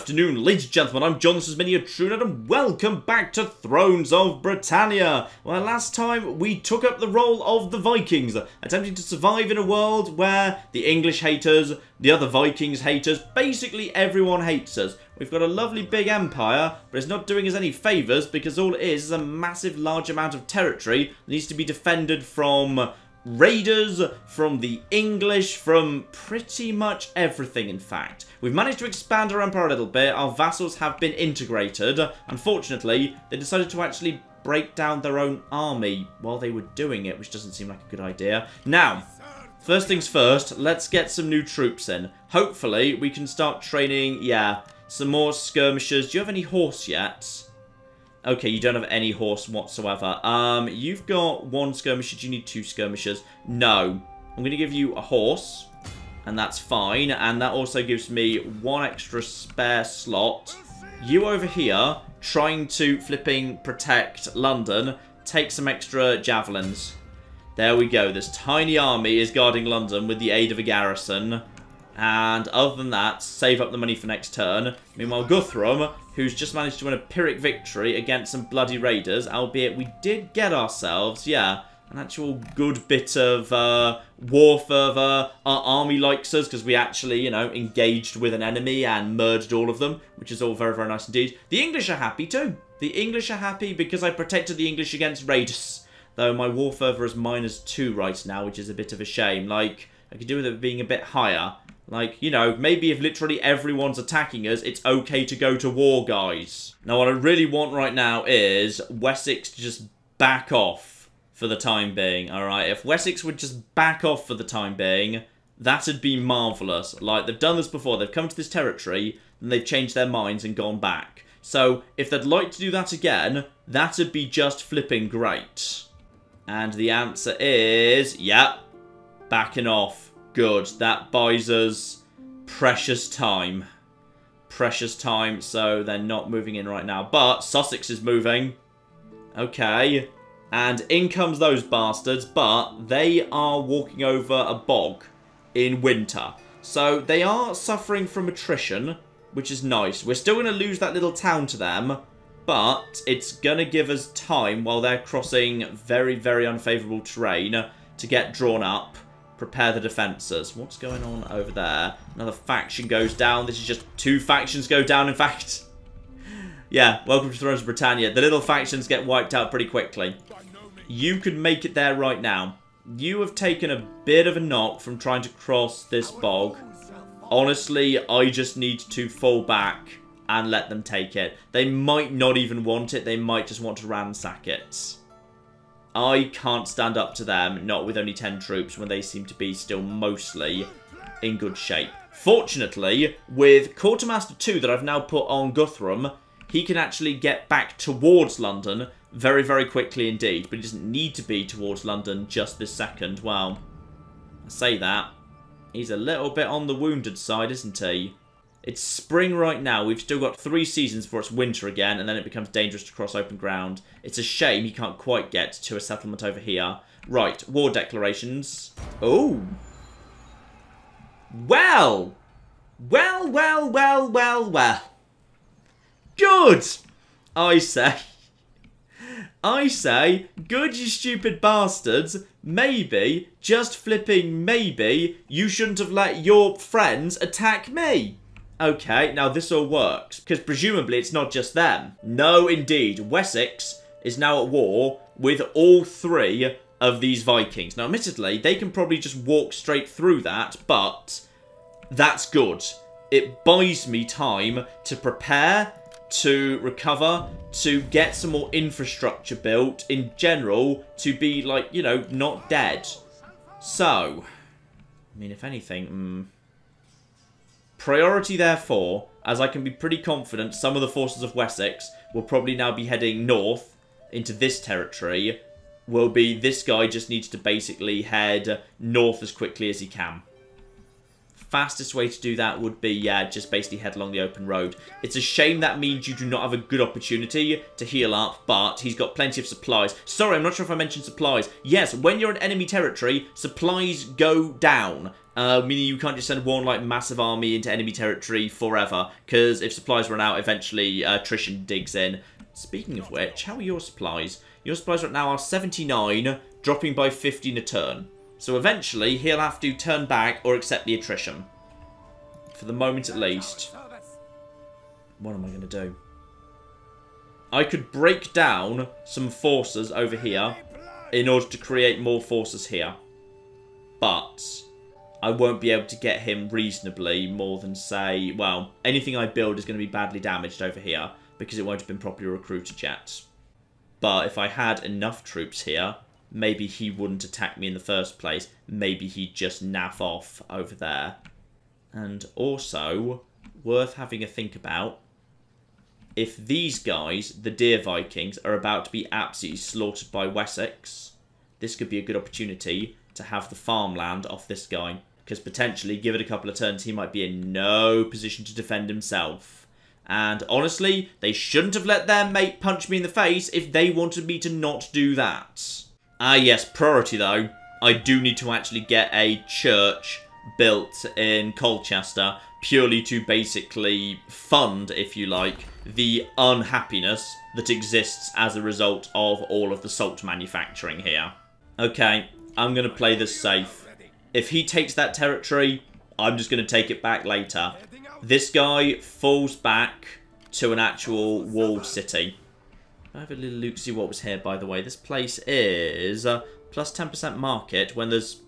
Afternoon, ladies and gentlemen. I'm John, this is Many A True Nerd, and welcome back to Thrones of Britannia. Well, last time we took up the role of the Vikings, attempting to survive in a world where the English haters, the other Vikings haters, basically everyone hates us. We've got a lovely big empire, but it's not doing us any favours because all it is is a massive large amount of territory that needs to be defended from raiders, from the English, from pretty much everything, in fact. We've managed to expand our empire a little bit. Our vassals have been integrated. Unfortunately, they decided to actually break down their own army while they were doing it, which doesn't seem like a good idea. Now, first things first, let's get some new troops in. Hopefully, we can start training, yeah, some more skirmishers. Do you have any horse yet? Okay, you don't have any horse whatsoever. Um, you've got one skirmisher. Do you need two skirmishers? No. I'm going to give you a horse, and that's fine. And that also gives me one extra spare slot. You over here, trying to flipping protect London, take some extra javelins. There we go. This tiny army is guarding London with the aid of a garrison. And other than that, save up the money for next turn. Meanwhile, Guthrum, who's just managed to win a Pyrrhic victory against some bloody raiders, albeit we did get ourselves, yeah, an actual good bit of uh, war fervor. Our army likes us because we actually, you know, engaged with an enemy and murdered all of them, which is all very, very nice indeed. The English are happy too. The English are happy because I protected the English against raiders. Though my war fervor is minus two right now, which is a bit of a shame. Like, I could do with it being a bit higher. Like, you know, maybe if literally everyone's attacking us, it's okay to go to war, guys. Now, what I really want right now is Wessex to just back off for the time being, alright? If Wessex would just back off for the time being, that'd be marvellous. Like, they've done this before. They've come to this territory, and they've changed their minds and gone back. So, if they'd like to do that again, that'd be just flipping great. And the answer is, yeah, backing off. Good. That buys us precious time. Precious time, so they're not moving in right now. But Sussex is moving. Okay. And in comes those bastards, but they are walking over a bog in winter. So they are suffering from attrition, which is nice. We're still going to lose that little town to them, but it's going to give us time while they're crossing very, very unfavourable terrain to get drawn up prepare the defences. What's going on over there? Another faction goes down. This is just two factions go down, in fact. yeah, welcome to Thrones of Britannia. The little factions get wiped out pretty quickly. You could make it there right now. You have taken a bit of a knock from trying to cross this bog. Honestly, I just need to fall back and let them take it. They might not even want it. They might just want to ransack it. I can't stand up to them, not with only 10 troops, when they seem to be still mostly in good shape. Fortunately, with Quartermaster 2 that I've now put on Guthrum, he can actually get back towards London very, very quickly indeed. But he doesn't need to be towards London just this second. Well, I say that. He's a little bit on the wounded side, isn't he? It's spring right now. We've still got three seasons before it's winter again, and then it becomes dangerous to cross open ground. It's a shame he can't quite get to a settlement over here. Right, war declarations. Oh. Well. Well, well, well, well, well. Good, I say. I say, good you stupid bastards, maybe, just flipping maybe, you shouldn't have let your friends attack me. Okay, now this all works, because presumably it's not just them. No, indeed, Wessex is now at war with all three of these Vikings. Now, admittedly, they can probably just walk straight through that, but that's good. It buys me time to prepare, to recover, to get some more infrastructure built in general, to be, like, you know, not dead. So, I mean, if anything, mm, Priority, therefore, as I can be pretty confident some of the forces of Wessex will probably now be heading north into this territory, will be this guy just needs to basically head north as quickly as he can. Fastest way to do that would be, yeah, just basically head along the open road. It's a shame that means you do not have a good opportunity to heal up, but he's got plenty of supplies. Sorry, I'm not sure if I mentioned supplies. Yes, when you're in enemy territory, supplies go down. Uh, meaning you can't just send one like massive army into enemy territory forever, because if supplies run out, eventually uh, attrition digs in. Speaking of which, how are your supplies? Your supplies right now are 79, dropping by 15 a turn. So eventually, he'll have to turn back or accept the attrition. For the moment at least. What am I going to do? I could break down some forces over here in order to create more forces here. But I won't be able to get him reasonably more than, say, well, anything I build is going to be badly damaged over here because it won't have been properly recruited yet. But if I had enough troops here, maybe he wouldn't attack me in the first place. Maybe he'd just naff off over there. And also, worth having a think about, if these guys, the Deer Vikings, are about to be absolutely slaughtered by Wessex, this could be a good opportunity to have the farmland off this guy. Because potentially, give it a couple of turns, he might be in no position to defend himself. And honestly, they shouldn't have let their mate punch me in the face if they wanted me to not do that. Ah yes, priority though. I do need to actually get a church built in Colchester purely to basically fund, if you like, the unhappiness that exists as a result of all of the salt manufacturing here. Okay, I'm going to play this safe. If he takes that territory, I'm just going to take it back later. This guy falls back to an actual walled city. I have a little look see what was here, by the way. This place is uh, plus 10% market when there's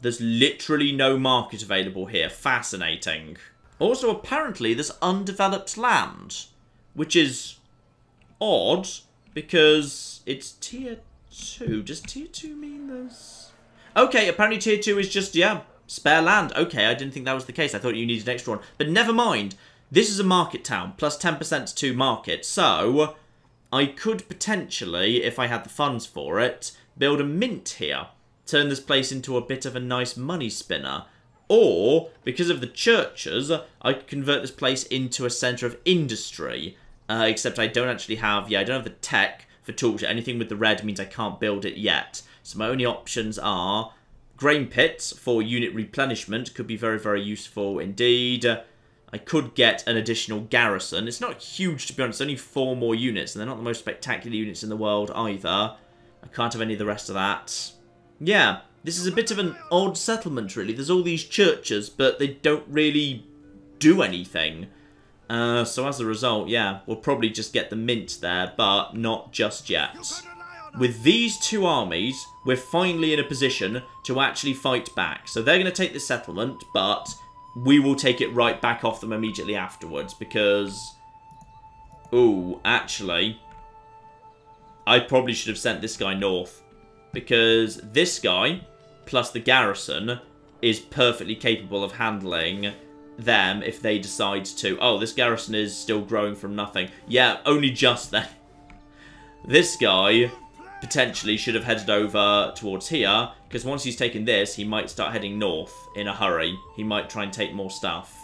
there's literally no market available here. Fascinating. Also, apparently, there's undeveloped land, which is odd because it's tier 2. Does tier 2 mean there's... Okay, apparently tier 2 is just, yeah, spare land. Okay, I didn't think that was the case. I thought you needed extra one. But never mind. This is a market town, plus 10% to market. So, I could potentially, if I had the funds for it, build a mint here. Turn this place into a bit of a nice money spinner. Or, because of the churches, I could convert this place into a centre of industry. Uh, except I don't actually have, yeah, I don't have the tech for tools. Anything with the red means I can't build it yet. So my only options are grain pits for unit replenishment. Could be very, very useful indeed. I could get an additional garrison. It's not huge, to be honest. only four more units, and they're not the most spectacular units in the world either. I can't have any of the rest of that. Yeah, this is a bit of an odd settlement, really. There's all these churches, but they don't really do anything. Uh, so as a result, yeah, we'll probably just get the mint there, but not just yet. With these two armies, we're finally in a position to actually fight back. So they're going to take the settlement, but we will take it right back off them immediately afterwards because... Ooh, actually, I probably should have sent this guy north because this guy, plus the garrison, is perfectly capable of handling them if they decide to. Oh, this garrison is still growing from nothing. Yeah, only just then. This guy potentially should have headed over towards here, because once he's taken this, he might start heading north in a hurry. He might try and take more stuff.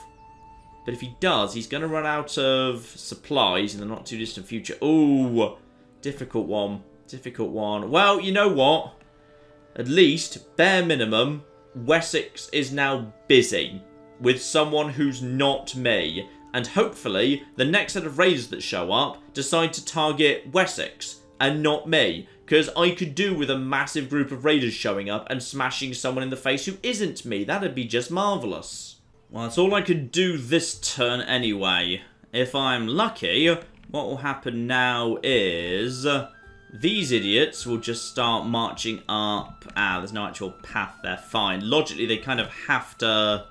But if he does, he's going to run out of supplies in the not too distant future. Ooh, difficult one. Difficult one. Well, you know what? At least, bare minimum, Wessex is now busy with someone who's not me. And hopefully, the next set of raiders that show up decide to target Wessex and not me. Because I could do with a massive group of raiders showing up and smashing someone in the face who isn't me. That'd be just marvellous. Well, that's all I could do this turn anyway. If I'm lucky, what will happen now is... These idiots will just start marching up. Ah, there's no actual path there. Fine. Logically, they kind of have to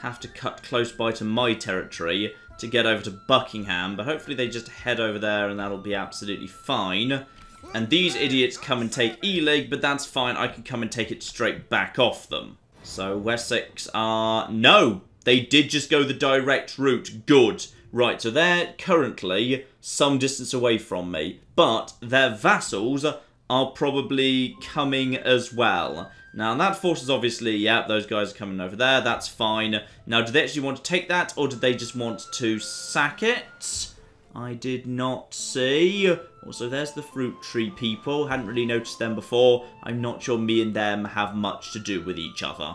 have to cut close by to my territory to get over to Buckingham, but hopefully they just head over there and that'll be absolutely fine. And these idiots come and take Elig, but that's fine. I can come and take it straight back off them. So Wessex are... No! They did just go the direct route. Good. Right, so they're currently some distance away from me. But their vassals are probably coming as well. Now, that force is obviously, yeah, those guys are coming over there. That's fine. Now, do they actually want to take that, or did they just want to sack it? I did not see. Also, there's the fruit tree people. Hadn't really noticed them before. I'm not sure me and them have much to do with each other.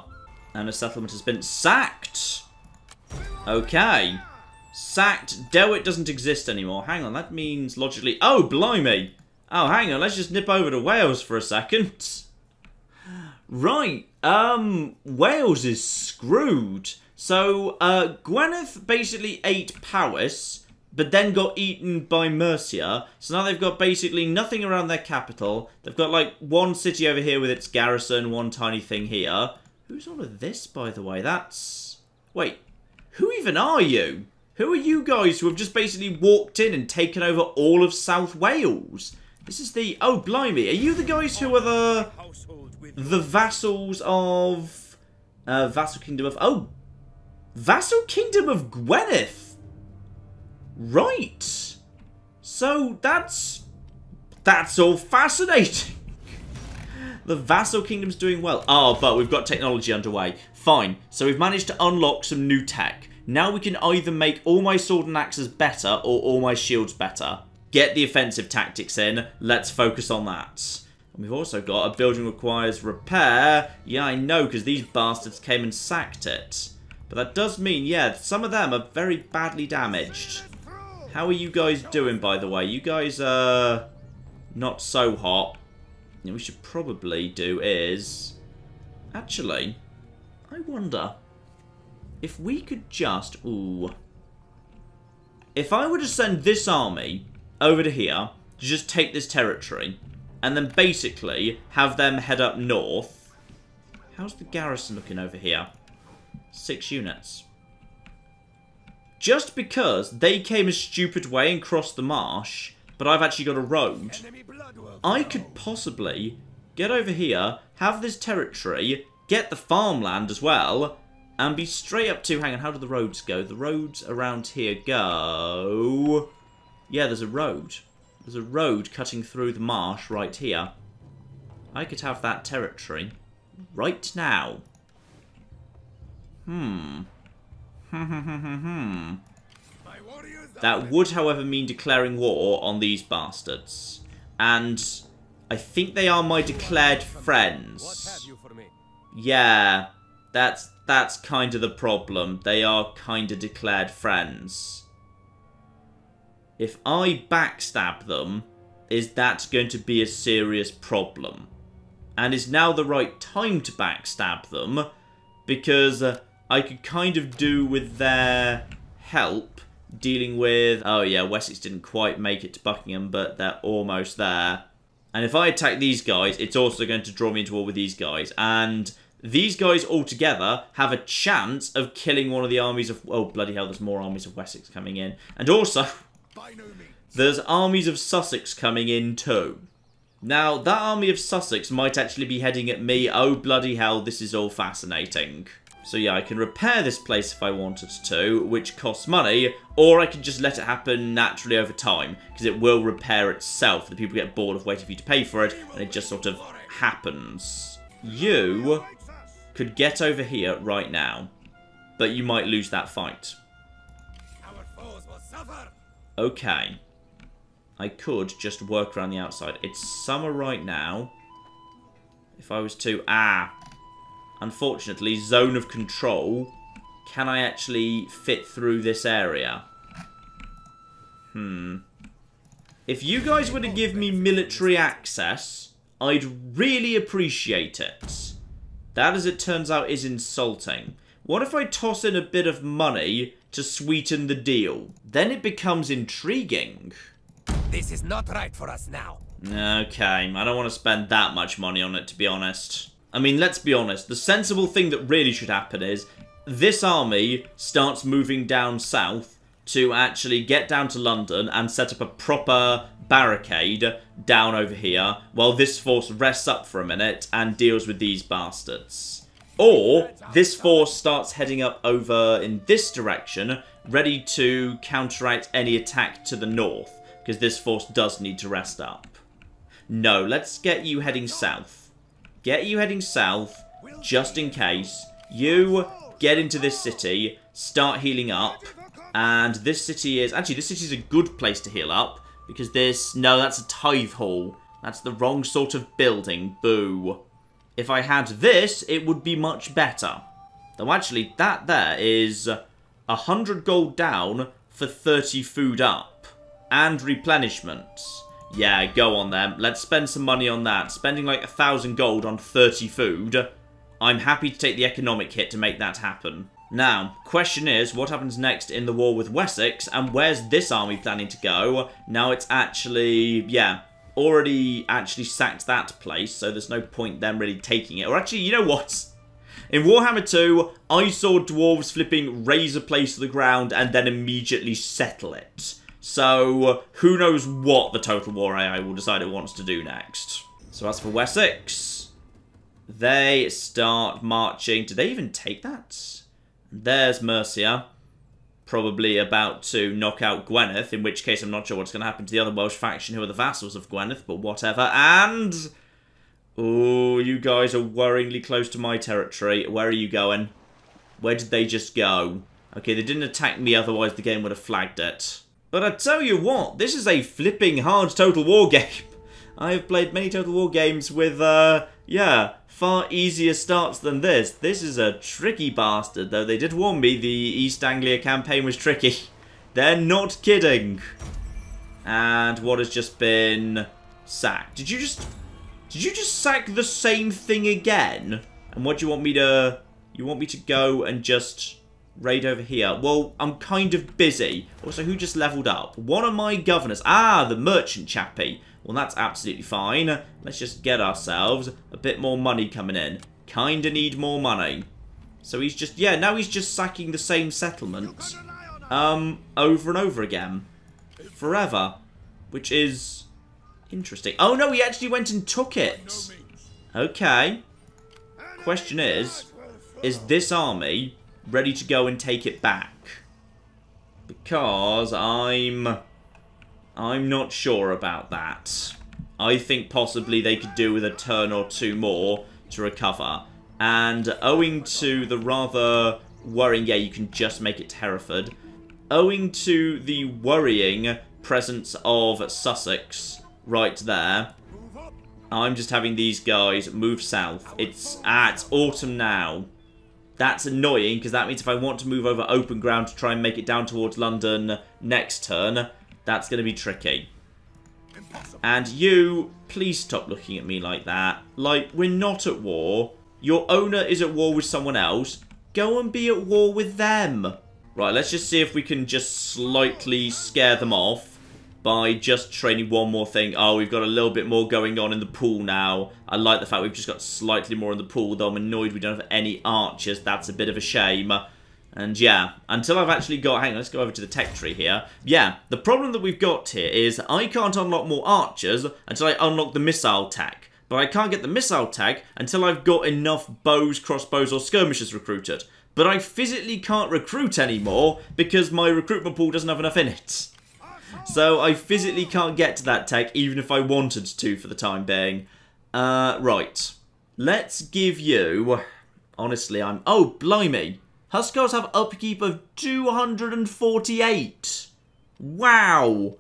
And a settlement has been sacked. Okay. Sacked. Derwit doesn't exist anymore. Hang on, that means logically... Oh, blimey! Oh, hang on, let's just nip over to Wales for a second. Right, um, Wales is screwed. So, uh, Gwynedd basically ate Powys, but then got eaten by Mercia. So now they've got basically nothing around their capital. They've got, like, one city over here with its garrison, one tiny thing here. Who's all of this, by the way? That's... Wait, who even are you? Who are you guys who have just basically walked in and taken over all of South Wales? This is the... Oh, blimey. Are you the guys who are the... The vassals of... Uh, Vassal Kingdom of... Oh! Vassal Kingdom of Gwynedd! Right! So, that's... That's all fascinating! the Vassal Kingdom's doing well. Oh, but we've got technology underway. Fine. So we've managed to unlock some new tech. Now we can either make all my sword and axes better or all my shields better. Get the offensive tactics in. Let's focus on that. And we've also got a building requires repair. Yeah, I know, because these bastards came and sacked it. But that does mean, yeah, some of them are very badly damaged. How are you guys doing, by the way? You guys are not so hot. What we should probably do is... Actually, I wonder if we could just... Ooh. If I were to send this army over to here to just take this territory and then basically have them head up north. How's the garrison looking over here? Six units. Just because they came a stupid way and crossed the marsh, but I've actually got a road, I could possibly get over here, have this territory, get the farmland as well, and be straight up to... Hang on, how do the roads go? The roads around here go... Yeah, there's a road. There's a road cutting through the marsh right here. I could have that territory right now. Hmm. Hmm. That would, however, mean declaring war on these bastards. And I think they are my declared friends. Yeah, that's that's kind of the problem. They are kind of declared friends. If I backstab them, is that going to be a serious problem? And is now the right time to backstab them? Because uh, I could kind of do with their help dealing with... Oh yeah, Wessex didn't quite make it to Buckingham, but they're almost there. And if I attack these guys, it's also going to draw me into war with these guys. And these guys all together have a chance of killing one of the armies of... Oh, bloody hell, there's more armies of Wessex coming in. And also, there's armies of Sussex coming in too. Now, that army of Sussex might actually be heading at me. Oh, bloody hell, this is all fascinating. So yeah, I can repair this place if I wanted to, which costs money, or I can just let it happen naturally over time, because it will repair itself. The people get bored of waiting for you to pay for it, and it just sort of happens. You could get over here right now, but you might lose that fight. Okay. I could just work around the outside. It's summer right now. If I was to... Ah. Unfortunately, zone of control. Can I actually fit through this area? Hmm. If you guys were to give me military access, I'd really appreciate it. That, as it turns out, is insulting. What if I toss in a bit of money to sweeten the deal? Then it becomes intriguing. This is not right for us now. Okay, I don't want to spend that much money on it, to be honest. I mean, let's be honest. The sensible thing that really should happen is this army starts moving down south to actually get down to London and set up a proper barricade down over here while this force rests up for a minute and deals with these bastards. Or this force starts heading up over in this direction, ready to counteract any attack to the north, because this force does need to rest up. No, let's get you heading south. Get you heading south, just in case. You get into this city, start healing up, and this city is... Actually, this city is a good place to heal up, because this... No, that's a tithe hall. That's the wrong sort of building. Boo. If I had this, it would be much better. Though actually, that there is 100 gold down for 30 food up. And replenishments. Yeah, go on then. Let's spend some money on that. Spending like a thousand gold on 30 food. I'm happy to take the economic hit to make that happen. Now, question is, what happens next in the war with Wessex, and where's this army planning to go? Now it's actually, yeah, already actually sacked that place, so there's no point them really taking it. Or actually, you know what? In Warhammer 2, I saw dwarves flipping a place to the ground and then immediately settle it. So, who knows what the Total War AI will decide it wants to do next. So as for Wessex, they start marching. Did they even take that? There's Mercia. Probably about to knock out Gwynedd, in which case I'm not sure what's going to happen to the other Welsh faction who are the vassals of Gwynedd, but whatever. And... Oh, you guys are worryingly close to my territory. Where are you going? Where did they just go? Okay, they didn't attack me, otherwise the game would have flagged it. But I tell you what, this is a flipping hard Total War game. I have played many Total War games with, uh, yeah, far easier starts than this. This is a tricky bastard, though they did warn me the East Anglia campaign was tricky. They're not kidding. And what has just been sacked? Did you just... Did you just sack the same thing again? And what do you want me to... You want me to go and just raid over here? Well, I'm kind of busy. Also, who just leveled up? One of my governors. Ah, the merchant chappie. Well, that's absolutely fine. Let's just get ourselves a bit more money coming in. Kinda need more money. So he's just, yeah, now he's just sacking the same settlement. Um, over and over again. Forever. Which is interesting. Oh no, he actually went and took it. Okay. Question is, is this army ready to go and take it back? Because I'm... I'm not sure about that. I think possibly they could do with a turn or two more to recover. And owing to the rather worrying, yeah, you can just make it Hertford. Owing to the worrying presence of Sussex right there, I'm just having these guys move south. It's, it's autumn now. That's annoying, because that means if I want to move over open ground to try and make it down towards London next turn, that's going to be tricky. And you, please stop looking at me like that. Like, we're not at war. Your owner is at war with someone else. Go and be at war with them. Right, let's just see if we can just slightly scare them off by just training one more thing. Oh, we've got a little bit more going on in the pool now. I like the fact we've just got slightly more in the pool, though I'm annoyed we don't have any archers. That's a bit of a shame. And yeah, until I've actually got... Hang on, let's go over to the tech tree here. Yeah, the problem that we've got here is I can't unlock more archers until I unlock the missile tech. But I can't get the missile tech until I've got enough bows, crossbows, or skirmishers recruited. But I physically can't recruit anymore because my recruitment pool doesn't have enough in it. So I physically can't get to that tech even if I wanted to for the time being. Uh, right. Let's give you... Honestly, I'm... Oh, blimey. Huskarls have upkeep of 248. Wow.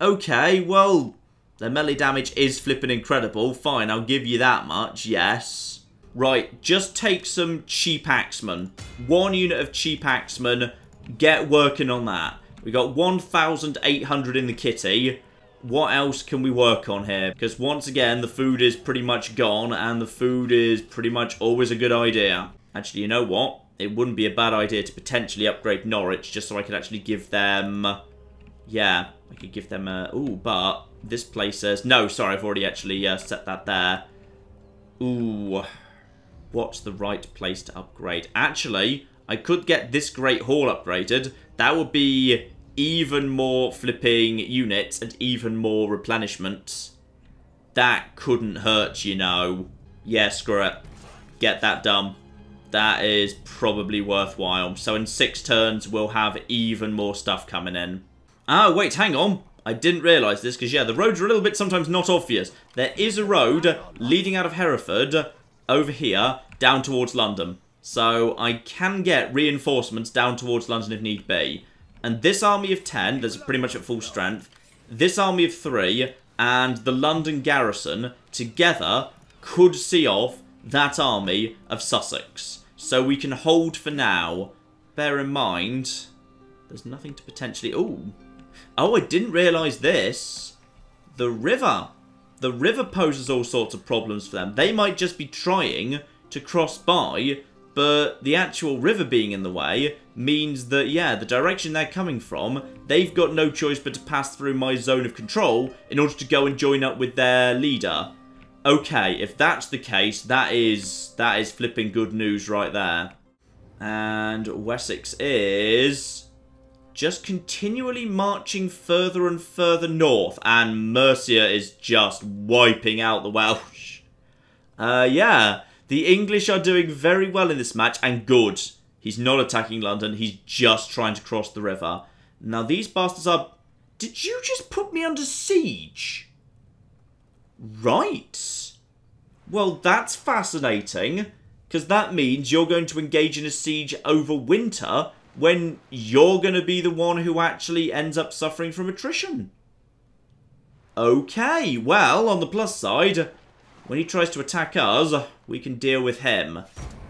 Okay, well, their melee damage is flipping incredible. Fine, I'll give you that much, yes. Right, just take some cheap axemen. One unit of cheap axemen. Get working on that. We got 1,800 in the kitty. What else can we work on here? Because once again, the food is pretty much gone, and the food is pretty much always a good idea. Actually, you know what? it wouldn't be a bad idea to potentially upgrade Norwich just so I could actually give them... Yeah, I could give them a... Ooh, but this place says... No, sorry, I've already actually uh, set that there. Ooh, what's the right place to upgrade? Actually, I could get this Great Hall upgraded. That would be even more flipping units and even more replenishments. That couldn't hurt, you know. Yeah, screw it. Get that done that is probably worthwhile. So in six turns, we'll have even more stuff coming in. Oh, wait, hang on. I didn't realise this, because, yeah, the roads are a little bit sometimes not obvious. There is a road leading out of Hertford over here down towards London. So I can get reinforcements down towards London if need be. And this army of 10, that's pretty much at full strength, this army of 3, and the London garrison together could see off that army of Sussex. So we can hold for now. Bear in mind, there's nothing to potentially... Oh, oh, I didn't realise this. The river. The river poses all sorts of problems for them. They might just be trying to cross by, but the actual river being in the way means that, yeah, the direction they're coming from, they've got no choice but to pass through my zone of control in order to go and join up with their leader. Okay, if that's the case, that is that is flipping good news right there. And Wessex is just continually marching further and further north, and Mercia is just wiping out the Welsh. Uh, yeah, the English are doing very well in this match, and good. He's not attacking London, he's just trying to cross the river. Now, these bastards are... Did you just put me under siege? Right. Well, that's fascinating, because that means you're going to engage in a siege over winter when you're going to be the one who actually ends up suffering from attrition. Okay, well, on the plus side, when he tries to attack us, we can deal with him.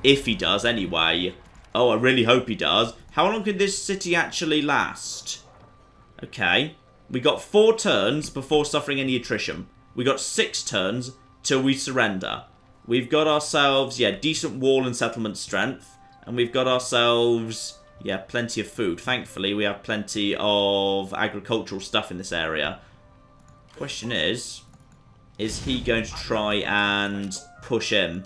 If he does, anyway. Oh, I really hope he does. How long can this city actually last? Okay. We got four turns before suffering any attrition. We got six turns till we surrender. We've got ourselves, yeah, decent wall and settlement strength. And we've got ourselves, yeah, plenty of food. Thankfully, we have plenty of agricultural stuff in this area. Question is, is he going to try and push him.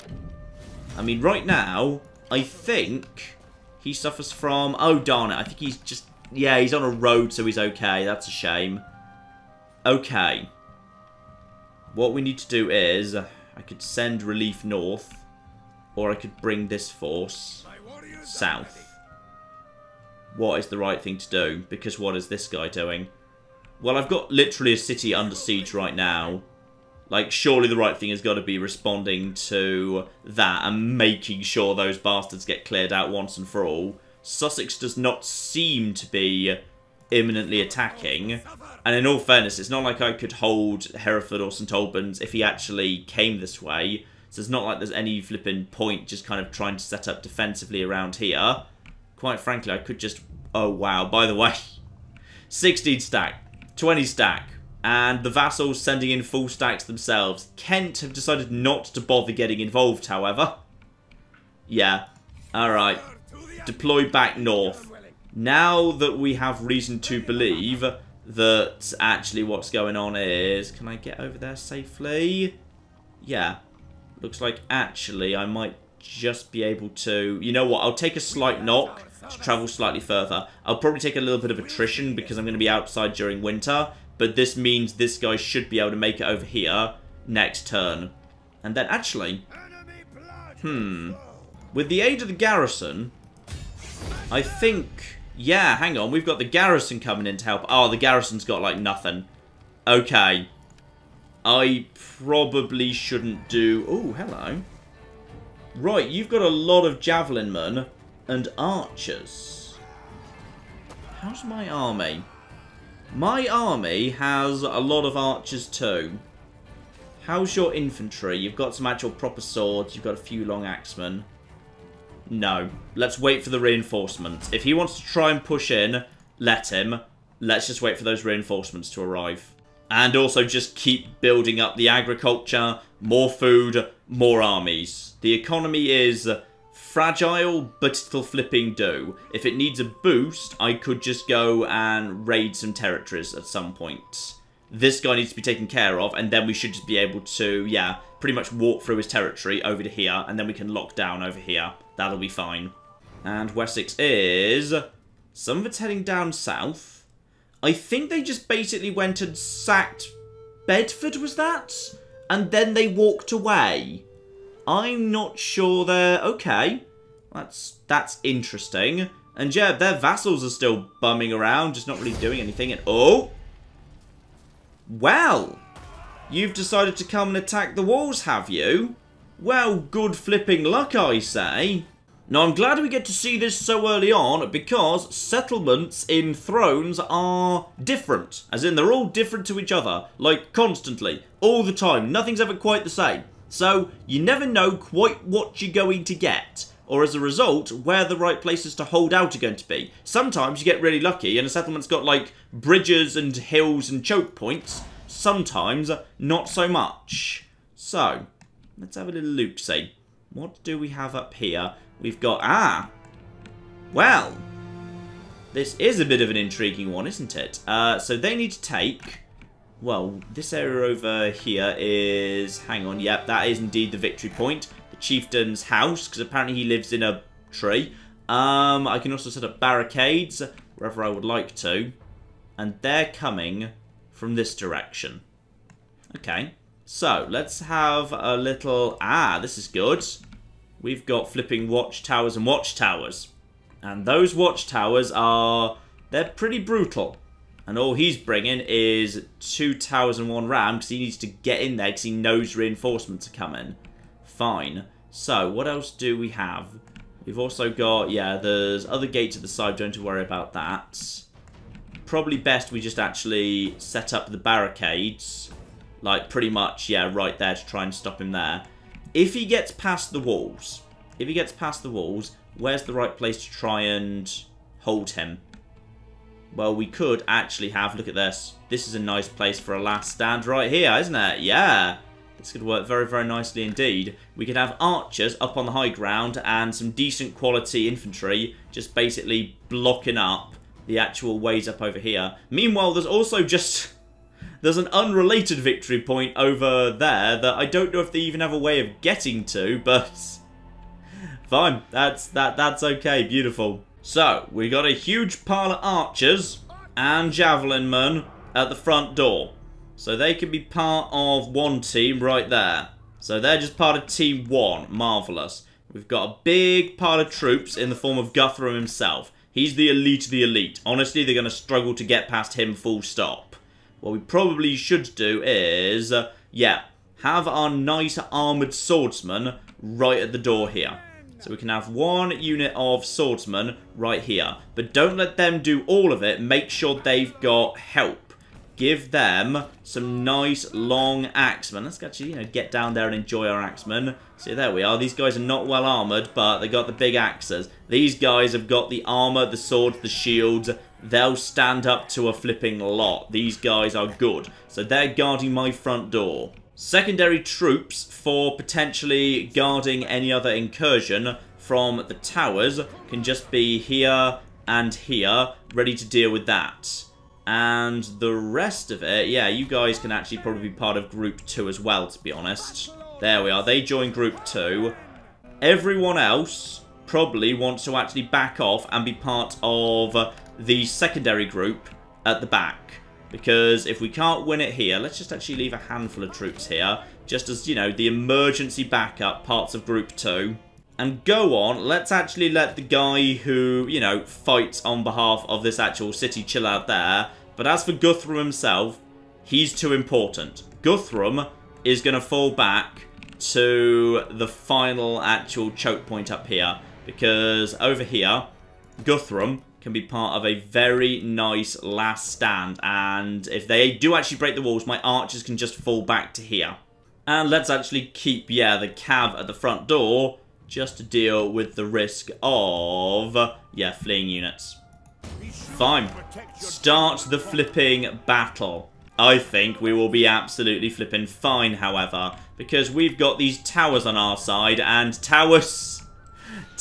I mean, right now, I think he suffers from... Oh, darn it. I think he's just... Yeah, he's on a road, so he's okay. That's a shame. Okay. What we need to do is... I could send relief north. Or I could bring this force south. What is the right thing to do? Because what is this guy doing? Well, I've got literally a city under siege right now. Like, surely the right thing has got to be responding to that and making sure those bastards get cleared out once and for all. Sussex does not seem to be imminently attacking. And in all fairness, it's not like I could hold Hertford or St Albans if he actually came this way. So it's not like there's any flipping point just kind of trying to set up defensively around here. Quite frankly, I could just... Oh, wow. By the way, 16 stack, 20 stack, and the vassals sending in full stacks themselves. Kent have decided not to bother getting involved, however. Yeah, alright. Deploy back north. Now that we have reason to believe that actually what's going on is... Can I get over there safely? Yeah. Looks like actually I might just be able to... You know what, I'll take a slight knock to travel slightly further. I'll probably take a little bit of attrition because I'm going to be outside during winter. But this means this guy should be able to make it over here next turn. And then actually... Hmm. With the aid of the garrison, I think... Yeah, hang on. We've got the garrison coming in to help. Oh, the garrison's got, like, nothing. Okay. I probably shouldn't do... Oh, hello. Right, you've got a lot of javelin men and archers. How's my army? My army has a lot of archers too. How's your infantry? You've got some actual proper swords. You've got a few long axemen. No. Let's wait for the reinforcements. If he wants to try and push in, let him. Let's just wait for those reinforcements to arrive. And also just keep building up the agriculture, more food, more armies. The economy is fragile, but it'll flipping do. If it needs a boost, I could just go and raid some territories at some point. This guy needs to be taken care of, and then we should just be able to, yeah, pretty much walk through his territory over to here, and then we can lock down over here. That'll be fine. And Wessex is... Some of it's heading down south. I think they just basically went and sacked Bedford, was that? And then they walked away. I'm not sure they're... Okay. That's, that's interesting. And yeah, their vassals are still bumming around, just not really doing anything. And Oh! Well! You've decided to come and attack the walls, have you? Well, good flipping luck, I say. Now, I'm glad we get to see this so early on because settlements in Thrones are different. As in, they're all different to each other. Like, constantly. All the time. Nothing's ever quite the same. So, you never know quite what you're going to get. or as a result, where the right places to hold out are going to be. Sometimes you get really lucky and a settlement's got like bridges and hills and choke points. Sometimes not so much. So, let's have a little look, see. What do we have up here? We've got, ah, well, this is a bit of an intriguing one, isn't it? Uh, so they need to take, well, this area over here is, hang on, yep, that is indeed the victory point. The chieftain's house, because apparently he lives in a tree. Um, I can also set up barricades wherever I would like to. And they're coming from this direction. Okay, so let's have a little... Ah, this is good. We've got flipping watchtowers and watchtowers. And those watchtowers are... They're pretty brutal. And all he's bringing is two towers and one ram because he needs to get in there because he knows reinforcements are coming. Fine. So, what else do we have? We've also got, yeah, there's other gates at the side. Don't worry about that. Probably best we just actually set up the barricades. Like, pretty much, yeah, right there to try and stop him there. If he gets past the walls, if he gets past the walls, where's the right place to try and hold him? Well, we could actually have, look at this. This is a nice place for a last stand right here, isn't it? Yeah. This could work very, very nicely indeed. We could have archers up on the high ground and some decent quality infantry just basically blocking up the actual ways up over here. Meanwhile, there's also just... There's an unrelated victory point over there that I don't know if they even have a way of getting to, but... Fine, that's that that's okay, beautiful. So, we got a huge pile of archers and javelin men at the front door. So they can be part of one team right there. So they're just part of team one. Marvellous. We've got a big pile of troops in the form of Guthrum himself. He's the elite of the elite. Honestly, they're going to struggle to get past him full stop. What we probably should do is, uh, yeah, have our nice armoured swordsman right at the door here. So we can have one unit of swordsmen right here. But don't let them do all of it. Make sure they've got help. Give them some nice long axemen. Let's actually, you know, get down there and enjoy our axemen. See, there we are. These guys are not well armoured, but they got the big axes. These guys have got the armour, the swords, the shields. They'll stand up to a flipping lot. These guys are good. So they're guarding my front door. Secondary troops for potentially guarding any other incursion from the towers can just be here and here, ready to deal with that. And the rest of it, yeah, you guys can actually probably be part of Group 2 as well, to be honest. There we are, they join Group 2. Everyone else probably wants to actually back off and be part of the secondary group at the back. Because if we can't win it here, let's just actually leave a handful of troops here. Just as, you know, the emergency backup parts of Group 2. And go on, let's actually let the guy who, you know, fights on behalf of this actual city chill out there. But as for Guthrum himself, he's too important. Guthrum is going to fall back to the final actual choke point up here. Because over here, Guthrum can be part of a very nice last stand. And if they do actually break the walls, my archers can just fall back to here. And let's actually keep, yeah, the cav at the front door just to deal with the risk of, yeah, fleeing units. Fine. Start the flipping battle. I think we will be absolutely flipping fine, however, because we've got these towers on our side, and towers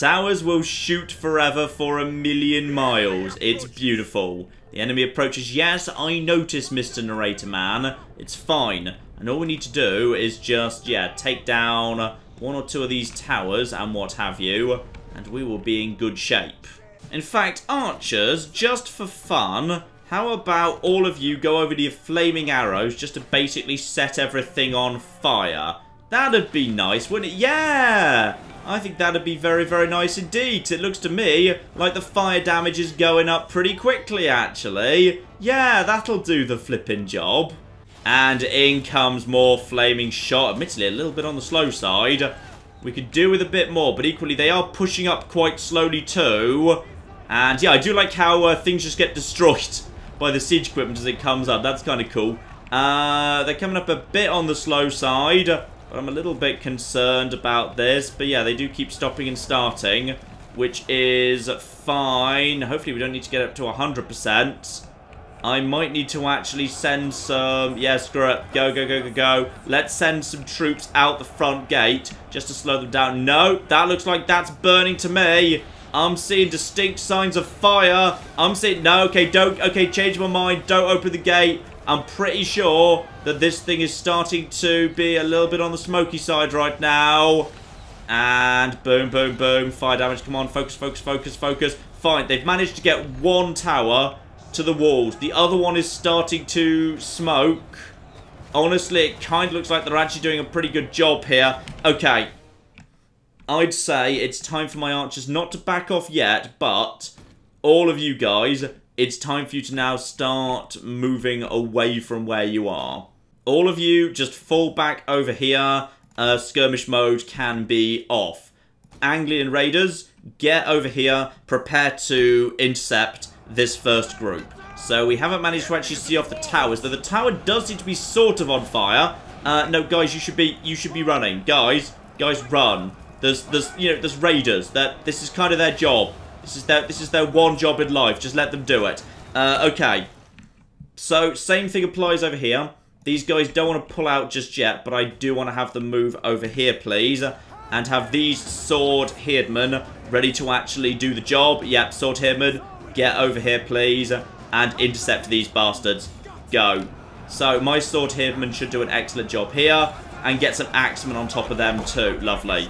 Towers will shoot forever for a million miles. It's beautiful. The enemy approaches. Yes, I notice, Mr. Narrator Man. It's fine. And all we need to do is just, yeah, take down one or two of these towers and what have you. And we will be in good shape. In fact, archers, just for fun, how about all of you go over to your flaming arrows just to basically set everything on fire? That'd be nice, wouldn't it? Yeah! I think that'd be very, very nice indeed. It looks to me like the fire damage is going up pretty quickly, actually. Yeah, that'll do the flipping job. And in comes more flaming shot. Admittedly, a little bit on the slow side. We could do with a bit more, but equally they are pushing up quite slowly too. And yeah, I do like how uh, things just get destroyed by the siege equipment as it comes up. That's kind of cool. Uh, they're coming up a bit on the slow side. But I'm a little bit concerned about this. But yeah, they do keep stopping and starting, which is fine. Hopefully we don't need to get up to 100%. I might need to actually send some... Yeah, screw it. Go, go, go, go, go. Let's send some troops out the front gate just to slow them down. No, that looks like that's burning to me. I'm seeing distinct signs of fire. I'm seeing... No, okay, don't... Okay, change my mind. Don't open the gate. I'm pretty sure that this thing is starting to be a little bit on the smoky side right now. And boom, boom, boom. Fire damage. Come on, focus, focus, focus, focus. Fine, they've managed to get one tower to the walls. The other one is starting to smoke. Honestly, it kind of looks like they're actually doing a pretty good job here. Okay. I'd say it's time for my archers not to back off yet, but all of you guys, it's time for you to now start moving away from where you are. All of you, just fall back over here. Uh, skirmish mode can be off. Anglian Raiders, get over here. Prepare to intercept this first group. So we haven't managed to actually see off the towers, though the tower does seem to be sort of on fire. Uh, no, guys, you should be you should be running. Guys, guys, run. There's there's you know there's raiders. That this is kind of their job. This is their this is their one job in life. Just let them do it. Uh, okay. So same thing applies over here. These guys don't want to pull out just yet, but I do want to have them move over here, please. And have these sword hirdmen ready to actually do the job. Yep, sword hirdmen, Get over here, please, and intercept these bastards. Go. So, my sword hirdmen should do an excellent job here, and get some axemen on top of them too. Lovely.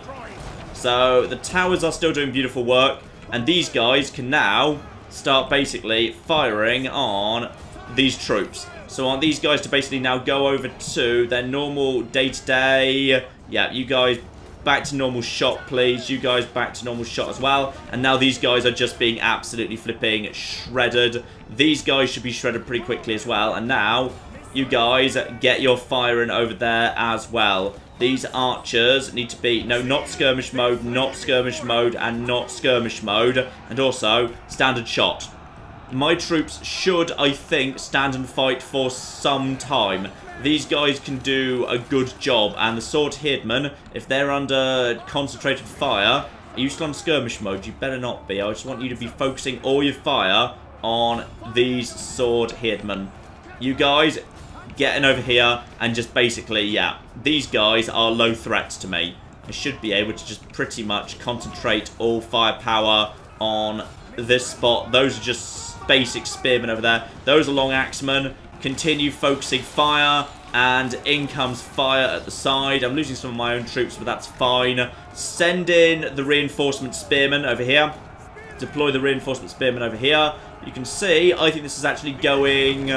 So, the towers are still doing beautiful work, and these guys can now start basically firing on these troops. So I want these guys to basically now go over to their normal day-to-day... -day. Yeah, you guys back to normal shot, please. You guys back to normal shot as well. And now these guys are just being absolutely flipping shredded. These guys should be shredded pretty quickly as well. And now, you guys get your firing over there as well. These archers need to be, no, not skirmish mode, not skirmish mode, and not skirmish mode. And also, standard shot. My troops should, I think, stand and fight for some time. These guys can do a good job, and the Sword Hirdmen, if they're under concentrated fire, are you still on skirmish mode? You better not be. I just want you to be focusing all your fire on these Sword Hirdmen. You guys getting over here and just basically, yeah, these guys are low threats to me. I should be able to just pretty much concentrate all firepower on this spot. Those are just basic spearmen over there. Those are long axemen. Continue focusing fire, and in comes fire at the side. I'm losing some of my own troops, but that's fine. Send in the reinforcement spearmen over here. Deploy the reinforcement spearmen over here. You can see, I think this is actually going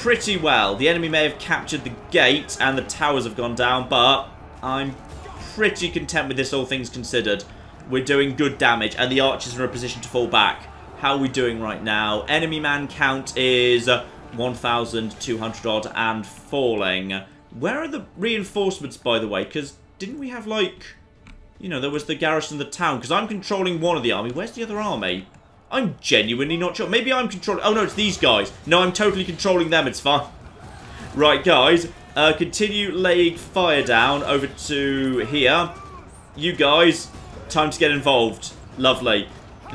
pretty well. The enemy may have captured the gate and the towers have gone down, but I'm pretty content with this, all things considered. We're doing good damage, and the archers are in a position to fall back. How are we doing right now? Enemy man count is uh, 1,200 odd and falling. Where are the reinforcements, by the way? Because didn't we have, like... You know, there was the garrison the town. Because I'm controlling one of the army. Where's the other army? I'm genuinely not sure. Maybe I'm controlling... Oh, no, it's these guys. No, I'm totally controlling them. It's fine. Right, guys. Uh, continue laying fire down over to here. You guys, time to get involved. Lovely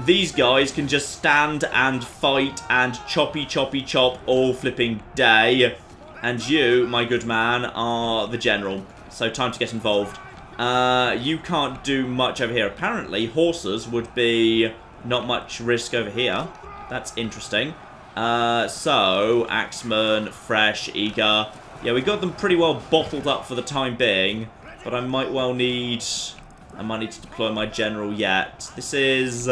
these guys can just stand and fight and choppy choppy chop all flipping day. And you, my good man, are the general. So time to get involved. Uh, you can't do much over here. Apparently, horses would be not much risk over here. That's interesting. Uh, so, Axeman, Fresh, Eager. Yeah, we got them pretty well bottled up for the time being. But I might well need... I might need to deploy my general yet. This is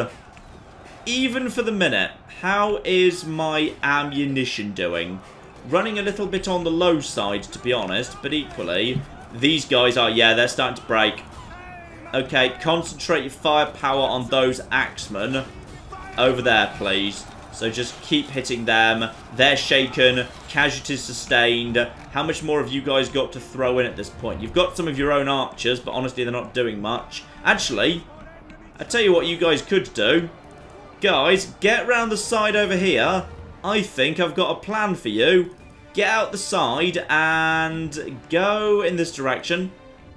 even for the minute, how is my ammunition doing? Running a little bit on the low side, to be honest, but equally, these guys are, yeah, they're starting to break. Okay, concentrate your firepower on those axemen over there, please. So just keep hitting them. They're shaken. Casualties sustained. How much more have you guys got to throw in at this point? You've got some of your own archers, but honestly, they're not doing much. Actually, I tell you what you guys could do. Guys, get round the side over here. I think I've got a plan for you. Get out the side and go in this direction.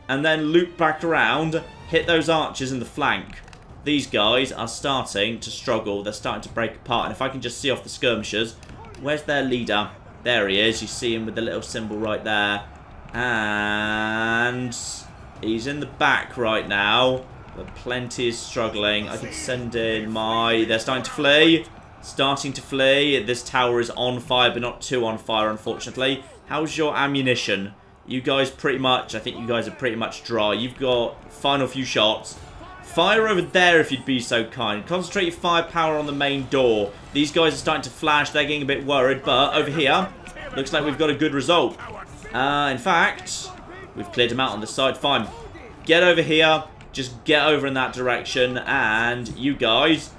and then loop back around, hit those archers in the flank. These guys are starting to struggle. They're starting to break apart. And if I can just see off the skirmishers, where's their leader? There he is. You see him with the little symbol right there. And he's in the back right now. But plenty is struggling. I can send in my... They're starting to flee. Starting to flee. This tower is on fire, but not too on fire, unfortunately. How's your ammunition? You guys pretty much... I think you guys are pretty much dry. You've got final few shots. Fire over there if you'd be so kind. Concentrate your firepower on the main door. These guys are starting to flash. They're getting a bit worried. But over here, looks like we've got a good result. Uh, in fact, we've cleared them out on the side. Fine. Get over here. Just get over in that direction. And you guys,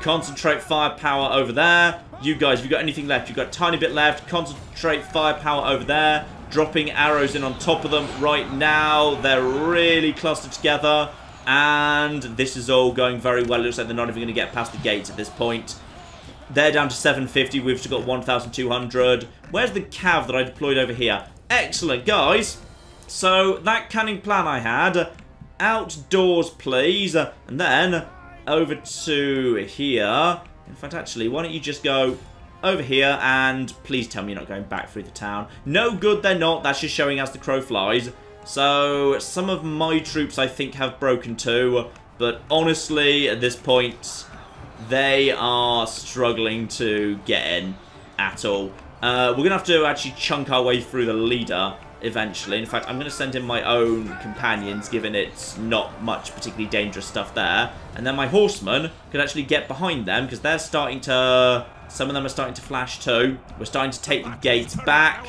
concentrate firepower over there. You guys, have you got anything left? You've got a tiny bit left. Concentrate firepower over there. Dropping arrows in on top of them right now. They're really clustered together. And this is all going very well. It looks like they're not even going to get past the gates at this point. They're down to 750. We've still got 1,200. Where's the cav that I deployed over here? Excellent, guys. So, that canning plan I had. Outdoors, please. And then, over to here. In fact, actually, why don't you just go over here and please tell me you're not going back through the town. No good, they're not. That's just showing as the crow flies. So, some of my troops, I think, have broken too. But honestly, at this point, they are struggling to get in at all. Uh, we're going to have to actually chunk our way through the leader eventually. In fact, I'm going to send in my own companions, given it's not much particularly dangerous stuff there. And then my horsemen could actually get behind them, because they're starting to... Some of them are starting to flash too. We're starting to take the gates back.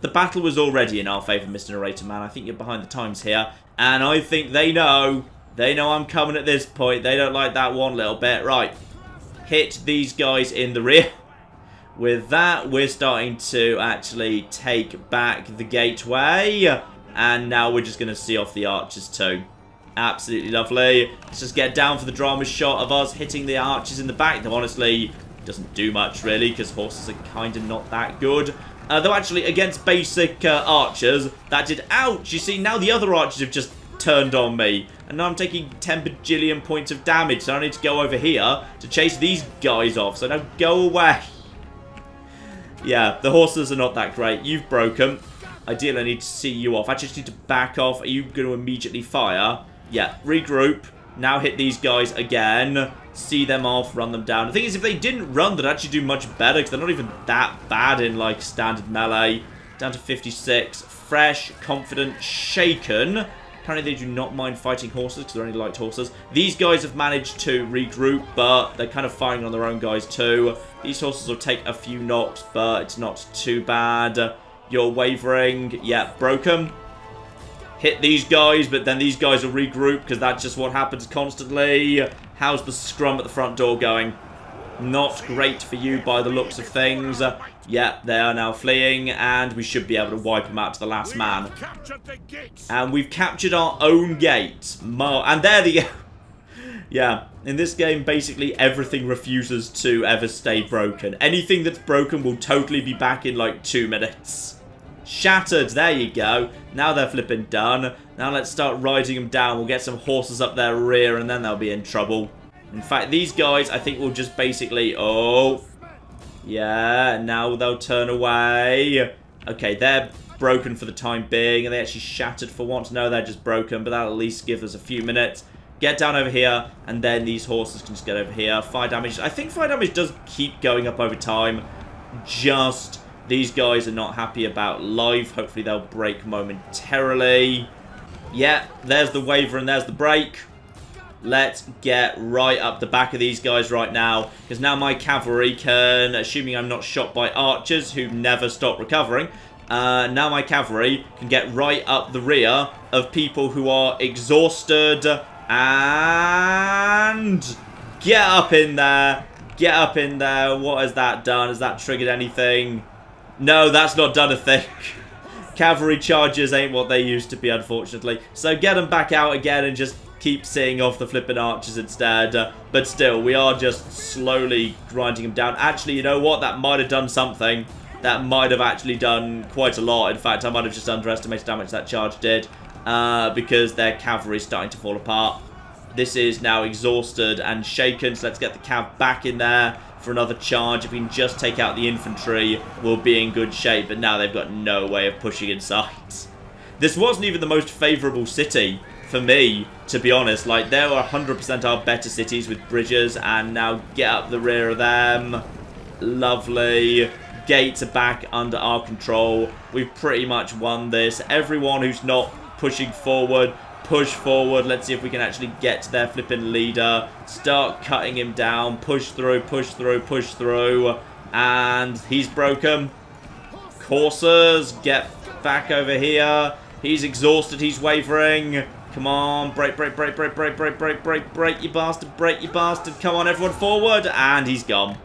The battle was already in our favour, Mr. Narrator Man. I think you're behind the times here. And I think they know. They know I'm coming at this point. They don't like that one little bit. Right. Hit these guys in the rear. With that, we're starting to actually take back the gateway. And now we're just going to see off the archers too. Absolutely lovely. Let's just get down for the drama shot of us hitting the archers in the back. Though honestly, doesn't do much really because horses are kind of not that good. Uh, though actually, against basic uh, archers, that did ouch. You see, now the other archers have just turned on me. And now I'm taking 10 bajillion points of damage. So I need to go over here to chase these guys off. So now go away. Yeah, the horses are not that great. You've broken. Ideally, I need to see you off. I just need to back off. Are you going to immediately fire? Yeah, regroup. Now hit these guys again. See them off, run them down. The thing is, if they didn't run, they'd actually do much better because they're not even that bad in, like, standard melee. Down to 56. Fresh, confident, shaken. Apparently they do not mind fighting horses because they're only light horses. These guys have managed to regroup, but they're kind of firing on their own guys too. These horses will take a few knocks, but it's not too bad. You're wavering. Yeah, broken. Hit these guys, but then these guys will regroup because that's just what happens constantly. How's the scrum at the front door going? Not great for you by the looks of things. Yeah, they are now fleeing, and we should be able to wipe them out to the last man. And we've captured our own gate. And there they go. yeah, in this game, basically everything refuses to ever stay broken. Anything that's broken will totally be back in like two minutes. Shattered, there you go. Now they're flipping done. Now let's start riding them down. We'll get some horses up their rear and then they'll be in trouble. In fact, these guys, I think, will just basically... Oh. Yeah, now they'll turn away. Okay, they're broken for the time being, and they actually shattered for once. No, they're just broken, but that'll at least give us a few minutes. Get down over here, and then these horses can just get over here. Fire damage. I think fire damage does keep going up over time. Just these guys are not happy about life. Hopefully they'll break momentarily. Yeah, there's the waver and there's the break. Let's get right up the back of these guys right now. Because now my cavalry can, assuming I'm not shot by archers who never stop recovering, uh, now my cavalry can get right up the rear of people who are exhausted and get up in there. Get up in there. What has that done? Has that triggered anything? No, that's not done a thing. Cavalry charges ain't what they used to be, unfortunately. So get them back out again and just keep seeing off the flipping archers instead. Uh, but still, we are just slowly grinding them down. Actually, you know what? That might have done something. That might have actually done quite a lot. In fact, I might have just underestimated how much that charge did. uh, because their cavalry is starting to fall apart. This is now exhausted and shaken, so let's get the cav back in there for another charge. If we can just take out the infantry, we'll be in good shape, but now they've got no way of pushing inside. This wasn't even the most favourable city for me, to be honest. Like, there were 100% our better cities with bridges, and now get up the rear of them. Lovely. Gates are back under our control. We've pretty much won this. Everyone who's not pushing forward, push forward. Let's see if we can actually get to their flipping leader. Start cutting him down. Push through, push through, push through. And he's broken. Coursers, get back over here. He's exhausted, he's wavering. Come on, break, break, break, break, break, break, break, break, break, you bastard, break, you bastard. Come on, everyone forward. And he's gone.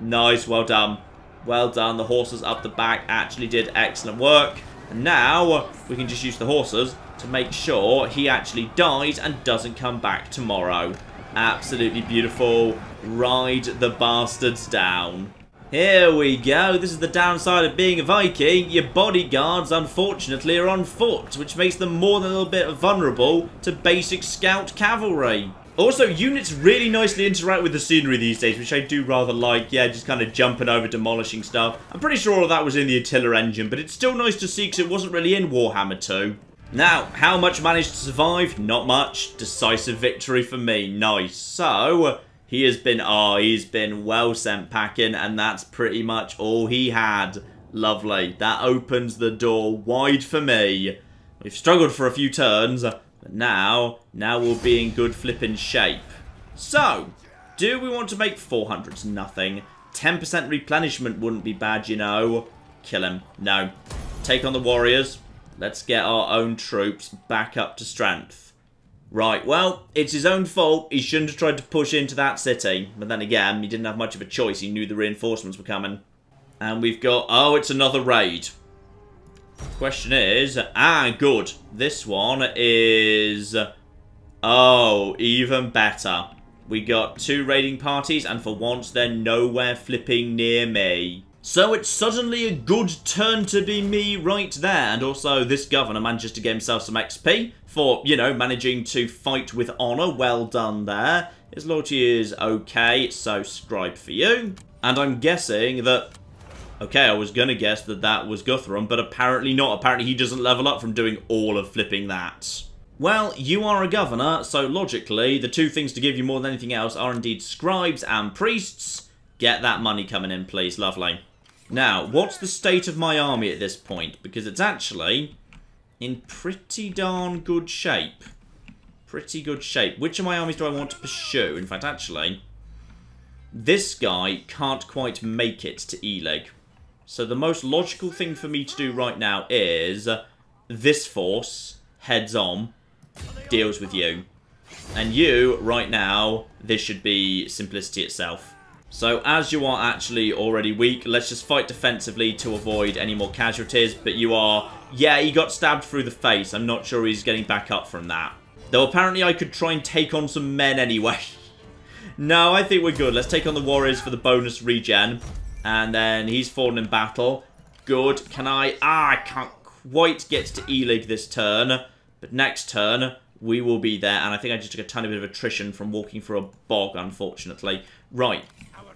Nice, well done. Well done. The horses up the back actually did excellent work. And now uh, we can just use the horses to make sure he actually dies and doesn't come back tomorrow. Absolutely beautiful. Ride the bastards down. Here we go. This is the downside of being a Viking. Your bodyguards, unfortunately, are on foot, which makes them more than a little bit vulnerable to basic scout cavalry. Also, units really nicely interact with the scenery these days, which I do rather like. Yeah, just kind of jumping over, demolishing stuff. I'm pretty sure all of that was in the Attila engine, but it's still nice to see because it wasn't really in Warhammer 2. Now, how much managed to survive? Not much. Decisive victory for me. Nice. So, he has been, oh, he's been well sent packing, and that's pretty much all he had. Lovely. That opens the door wide for me. We've struggled for a few turns, but now, now we'll be in good flipping shape. So, do we want to make 400s? Nothing. 10% replenishment wouldn't be bad, you know. Kill him. No. Take on the warriors. Let's get our own troops back up to strength. Right, well, it's his own fault. He shouldn't have tried to push into that city. But then again, he didn't have much of a choice. He knew the reinforcements were coming. And we've got... Oh, it's another raid. Question is... Ah, good. This one is... Oh, even better. We got two raiding parties, and for once, they're nowhere flipping near me. So it's suddenly a good turn to be me right there. And also, this governor manages to get himself some XP for, you know, managing to fight with honour. Well done there. His loyalty is okay, so scribe for you. And I'm guessing that... Okay, I was going to guess that that was Guthrum, but apparently not. Apparently he doesn't level up from doing all of flipping that. Well, you are a governor, so logically, the two things to give you more than anything else are indeed scribes and priests. Get that money coming in, please. Lovely. Now, what's the state of my army at this point? Because it's actually in pretty darn good shape. Pretty good shape. Which of my armies do I want to pursue? In fact, actually, this guy can't quite make it to Elig. So the most logical thing for me to do right now is this force heads on, deals with you. And you, right now, this should be simplicity itself. So as you are actually already weak, let's just fight defensively to avoid any more casualties. But you are... Yeah, he got stabbed through the face. I'm not sure he's getting back up from that. Though apparently I could try and take on some men anyway. no, I think we're good. Let's take on the warriors for the bonus regen. And then he's fallen in battle. Good. Can I... Ah, I can't quite get to Elig this turn. But next turn, we will be there. And I think I just took a tiny bit of attrition from walking through a bog, unfortunately. Right.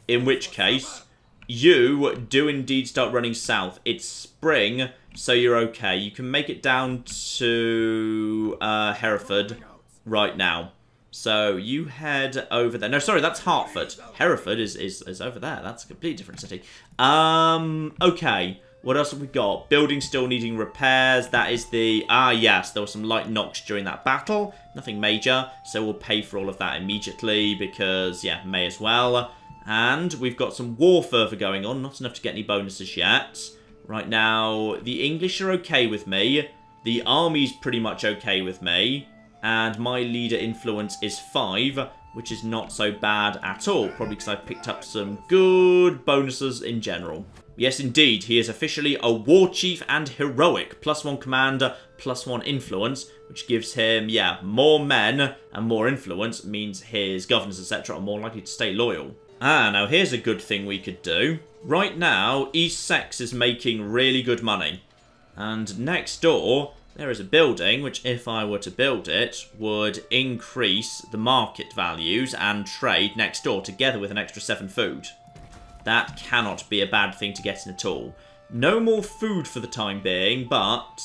In which case, you do indeed start running south. It's spring, so you're okay. You can make it down to uh, Hereford right now. So you head over there. No, sorry, that's Hertford. Hereford is, is, is over there. That's a completely different city. Um, okay. What else have we got? Building still needing repairs. That is the... Ah, yes. There were some light knocks during that battle. Nothing major. So we'll pay for all of that immediately because, yeah, may as well. And we've got some war fervour going on. Not enough to get any bonuses yet. Right now, the English are okay with me. The army's pretty much okay with me. And my leader influence is 5, which is not so bad at all. Probably because I've picked up some good bonuses in general. Yes, indeed, he is officially a war chief and heroic. Plus one commander, plus one influence, which gives him, yeah, more men and more influence means his governors, etc. are more likely to stay loyal. Ah, now here's a good thing we could do. Right now, Essex is making really good money. And next door, there is a building which, if I were to build it, would increase the market values and trade next door together with an extra 7 food. That cannot be a bad thing to get in at all. No more food for the time being, but...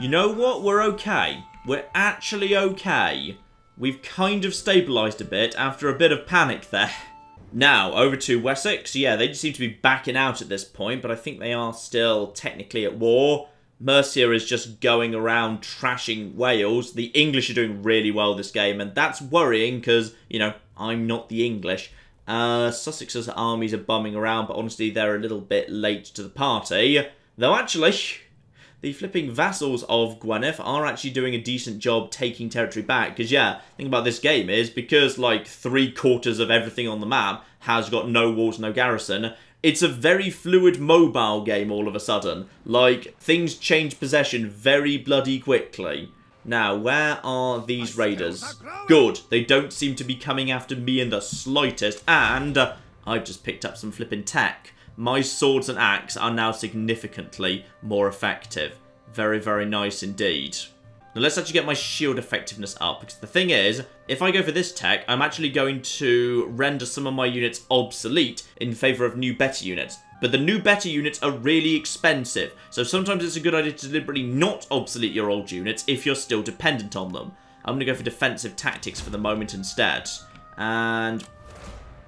You know what? We're okay. We're actually okay. We've kind of stabilised a bit after a bit of panic there. Now, over to Wessex. Yeah, they just seem to be backing out at this point, but I think they are still technically at war. Mercia is just going around trashing Wales. The English are doing really well this game, and that's worrying because, you know, I'm not the English. Uh, Sussex's armies are bumming around, but honestly, they're a little bit late to the party. Though, actually, the flipping vassals of Gwynedd are actually doing a decent job taking territory back. Because, yeah, the thing about this game is, because, like, three quarters of everything on the map has got no walls, no garrison, it's a very fluid mobile game all of a sudden. Like, things change possession very bloody quickly. Now, where are these raiders? Good. They don't seem to be coming after me in the slightest. And uh, I've just picked up some flipping tech my swords and axe are now significantly more effective. Very, very nice indeed. Now let's actually get my shield effectiveness up, because the thing is, if I go for this tech, I'm actually going to render some of my units obsolete in favour of new better units. But the new better units are really expensive, so sometimes it's a good idea to deliberately not obsolete your old units if you're still dependent on them. I'm going to go for defensive tactics for the moment instead. And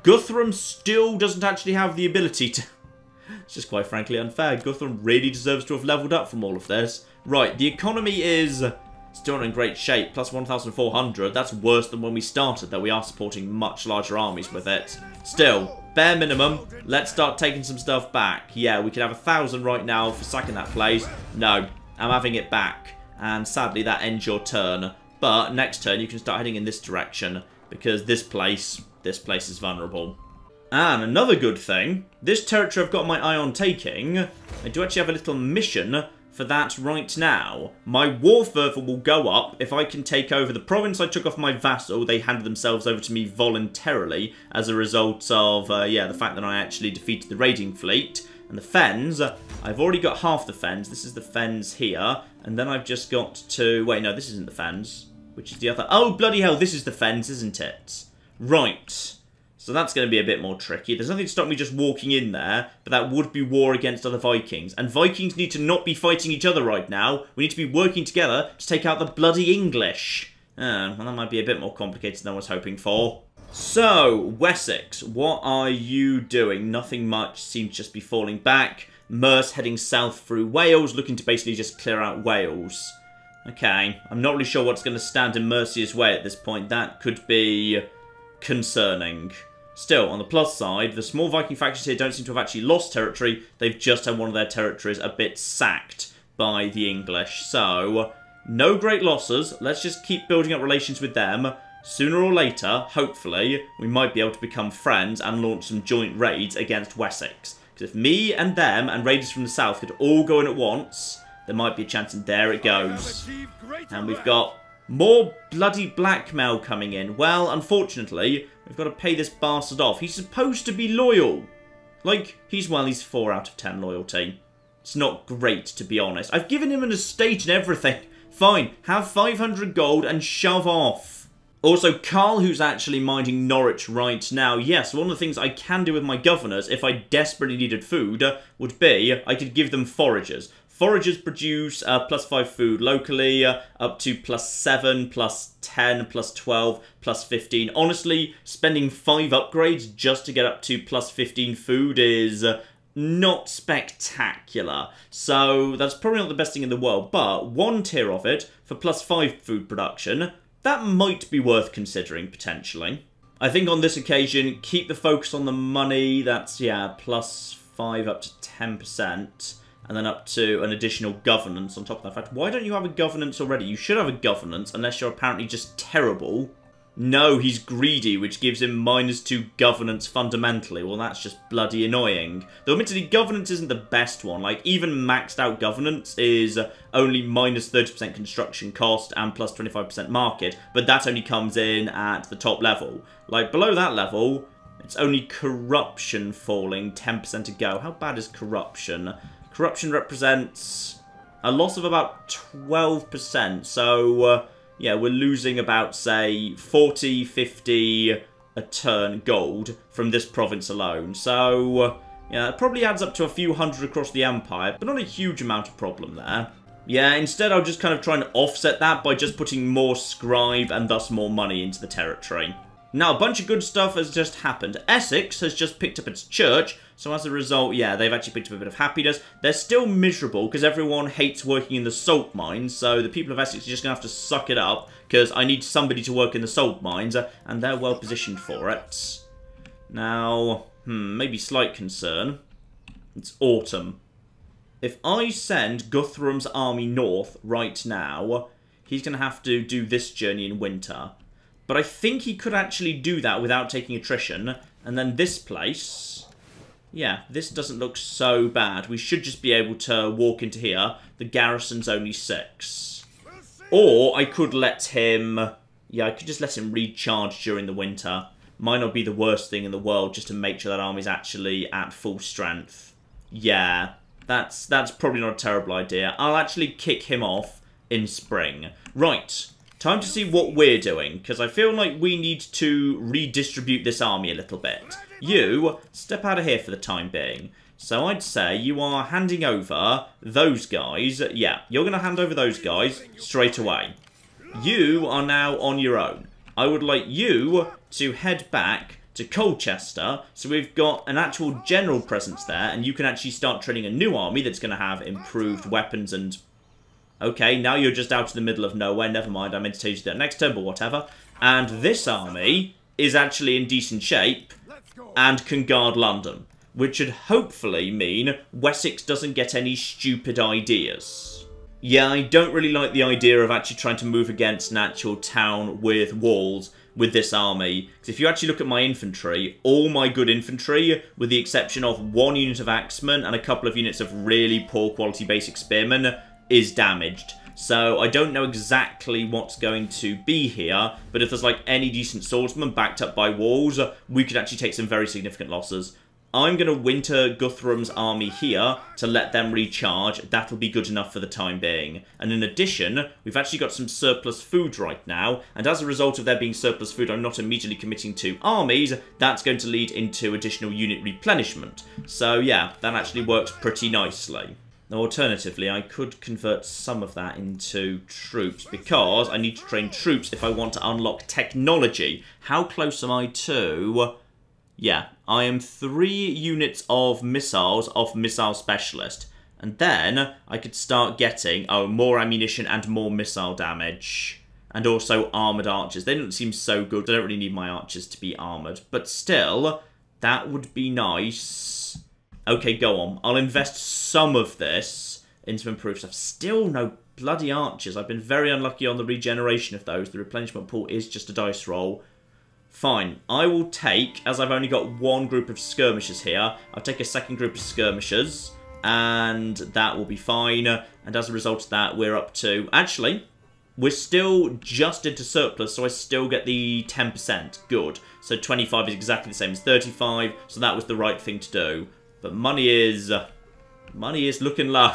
Guthrum still doesn't actually have the ability to... it's just quite frankly unfair. Guthrum really deserves to have leveled up from all of this. Right, the economy is still in great shape, plus 1,400. That's worse than when we started, though we are supporting much larger armies with it. Still, bare minimum, let's start taking some stuff back. Yeah, we could have a 1,000 right now for sacking that place. No, I'm having it back. And sadly, that ends your turn. But next turn, you can start heading in this direction, because this place this place is vulnerable. And another good thing, this territory I've got my eye on taking, I do actually have a little mission for that right now. My war fervor will go up if I can take over the province I took off my vassal. They handed themselves over to me voluntarily as a result of, uh, yeah, the fact that I actually defeated the raiding fleet. And the fens, I've already got half the fens. This is the fens here. And then I've just got to... Wait, no, this isn't the fens. Which is the other... Oh, bloody hell, this is the fens, isn't it? Right. So that's going to be a bit more tricky. There's nothing to stop me just walking in there, but that would be war against other Vikings. And Vikings need to not be fighting each other right now. We need to be working together to take out the bloody English. Uh, well, that might be a bit more complicated than I was hoping for. So, Wessex, what are you doing? Nothing much, seems to just be falling back. Merce heading south through Wales, looking to basically just clear out Wales. Okay, I'm not really sure what's going to stand in Mercia's way at this point. That could be concerning. Still, on the plus side, the small Viking factions here don't seem to have actually lost territory. They've just had one of their territories a bit sacked by the English. So, no great losses. Let's just keep building up relations with them. Sooner or later, hopefully, we might be able to become friends and launch some joint raids against Wessex. Because if me and them and raiders from the south could all go in at once, there might be a chance, and there it goes. And we've got more bloody blackmail coming in. Well, unfortunately, we've got to pay this bastard off. He's supposed to be loyal. Like, he's, well, he's 4 out of 10 loyalty. It's not great, to be honest. I've given him an estate and everything. Fine, have 500 gold and shove off. Also, Carl, who's actually minding Norwich right now, yes, one of the things I can do with my governors, if I desperately needed food, uh, would be I could give them foragers. Foragers produce uh, plus 5 food locally, uh, up to plus 7, plus 10, plus 12, plus 15. Honestly, spending 5 upgrades just to get up to plus 15 food is uh, not spectacular. So that's probably not the best thing in the world, but one tier of it for plus 5 food production, that might be worth considering potentially. I think on this occasion, keep the focus on the money. That's, yeah, plus 5 up to 10% and then up to an additional governance on top of that. Fact, why don't you have a governance already? You should have a governance, unless you're apparently just terrible. No, he's greedy, which gives him minus two governance fundamentally. Well, that's just bloody annoying. Though, admittedly, governance isn't the best one. Like, even maxed out governance is only minus 30% construction cost and plus 25% market, but that only comes in at the top level. Like, below that level, it's only corruption falling 10% to go. How bad is corruption? Corruption represents a loss of about 12%. So, uh, yeah, we're losing about, say, 40, 50 a turn gold from this province alone. So, uh, yeah, it probably adds up to a few hundred across the Empire, but not a huge amount of problem there. Yeah, instead I'll just kind of try and offset that by just putting more scribe and thus more money into the territory. Now, a bunch of good stuff has just happened. Essex has just picked up its church, so as a result, yeah, they've actually picked up a bit of happiness. They're still miserable because everyone hates working in the salt mines, so the people of Essex are just going to have to suck it up because I need somebody to work in the salt mines, and they're well positioned for it. Now, hmm, maybe slight concern. It's autumn. If I send Guthrum's army north right now, he's going to have to do this journey in winter. But I think he could actually do that without taking attrition. And then this place... Yeah, this doesn't look so bad. We should just be able to walk into here. The garrison's only six. Or I could let him... Yeah, I could just let him recharge during the winter. Might not be the worst thing in the world just to make sure that army's actually at full strength. Yeah, that's, that's probably not a terrible idea. I'll actually kick him off in spring. Right, time to see what we're doing, because I feel like we need to redistribute this army a little bit. You, step out of here for the time being. So I'd say you are handing over those guys. Yeah, you're going to hand over those guys straight away. You are now on your own. I would like you to head back to Colchester, so we've got an actual general presence there, and you can actually start training a new army that's going to have improved weapons and... Okay, now you're just out in the middle of nowhere, never mind, I meant to tell you that next turn, but whatever. And this army is actually in decent shape and can guard London, which should hopefully mean Wessex doesn't get any stupid ideas. Yeah, I don't really like the idea of actually trying to move against an actual town with walls, with this army. Because if you actually look at my infantry, all my good infantry, with the exception of one unit of axemen and a couple of units of really poor quality basic spearmen, is damaged. So I don't know exactly what's going to be here, but if there's like any decent swordsman backed up by walls, we could actually take some very significant losses. I'm going to winter Guthrum's army here to let them recharge. That'll be good enough for the time being. And in addition, we've actually got some surplus food right now. And as a result of there being surplus food, I'm not immediately committing to armies. That's going to lead into additional unit replenishment. So yeah, that actually works pretty nicely. Now, alternatively, I could convert some of that into troops because I need to train troops if I want to unlock technology. How close am I to yeah, I am three units of missiles of Missile Specialist. And then I could start getting, oh, more ammunition and more missile damage. And also armoured archers. They don't seem so good. I don't really need my archers to be armoured. But still, that would be nice. Okay, go on. I'll invest some of this into improved stuff. Still no bloody archers. I've been very unlucky on the regeneration of those. The replenishment pool is just a dice roll. Fine. I will take, as I've only got one group of skirmishers here, I'll take a second group of skirmishers, and that will be fine. And as a result of that, we're up to... Actually, we're still just into surplus, so I still get the 10%. Good. So 25 is exactly the same as 35, so that was the right thing to do. But money is... money is looking low.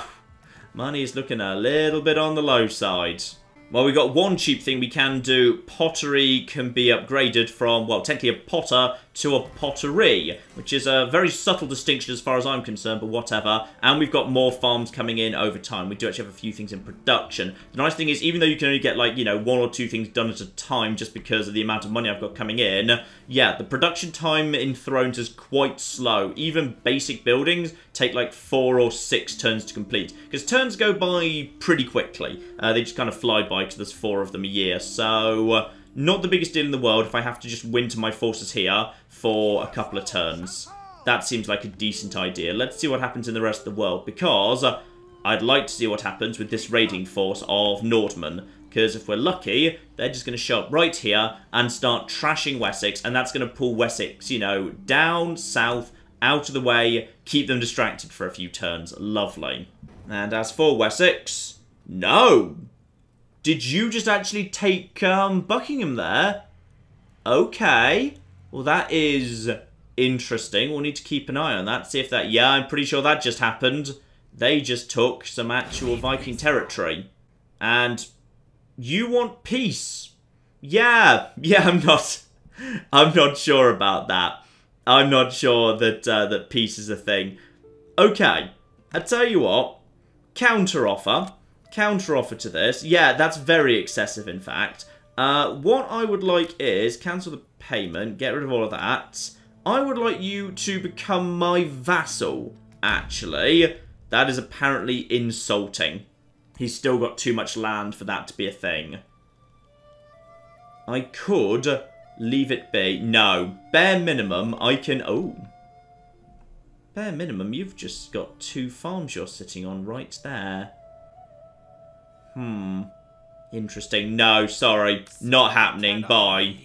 Money is looking a little bit on the low side. Well, we've got one cheap thing we can do. Pottery can be upgraded from, well, technically a potter to a pottery, which is a very subtle distinction as far as I'm concerned, but whatever. And we've got more farms coming in over time. We do actually have a few things in production. The nice thing is, even though you can only get, like, you know, one or two things done at a time just because of the amount of money I've got coming in, yeah, the production time in Thrones is quite slow. Even basic buildings take, like, four or six turns to complete. Because turns go by pretty quickly. Uh, they just kind of fly by because there's four of them a year. So... Uh, not the biggest deal in the world if I have to just winter my forces here for a couple of turns. That seems like a decent idea. Let's see what happens in the rest of the world, because uh, I'd like to see what happens with this raiding force of Nordmen. Because if we're lucky, they're just going to show up right here and start trashing Wessex, and that's going to pull Wessex, you know, down, south, out of the way, keep them distracted for a few turns. Lovely. And as for Wessex, no! Did you just actually take um, Buckingham there? Okay. Well, that is interesting. We'll need to keep an eye on that. See if that... Yeah, I'm pretty sure that just happened. they just took some actual Viking territory. And you want peace. Yeah, yeah, I'm not... I'm not sure about that. I'm not sure that uh, that peace is a thing. Okay, I tell you what. Counter offer. Counter offer to this. Yeah, that's very excessive, in fact. Uh, what I would like is cancel the payment, get rid of all of that. I would like you to become my vassal, actually. That is apparently insulting. He's still got too much land for that to be a thing. I could leave it be. No. Bare minimum, I can... Oh. Bare minimum, you've just got two farms you're sitting on right there. Hmm. Interesting. No, sorry. Not happening. Bye.